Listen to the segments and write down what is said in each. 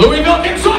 Louisville, Kentucky.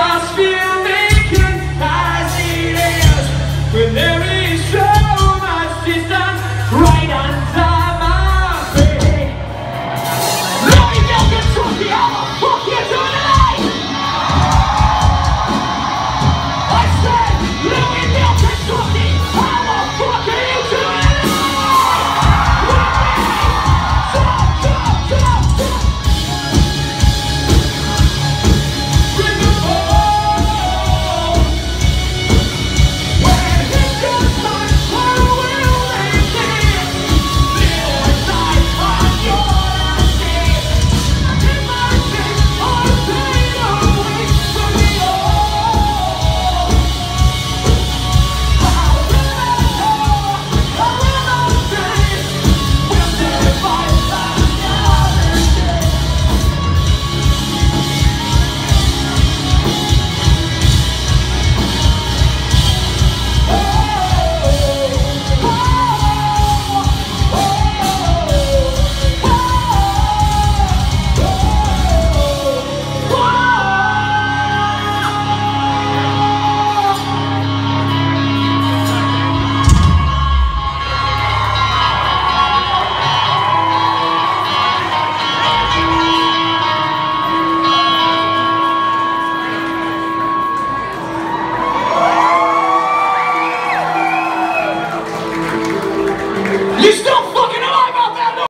as.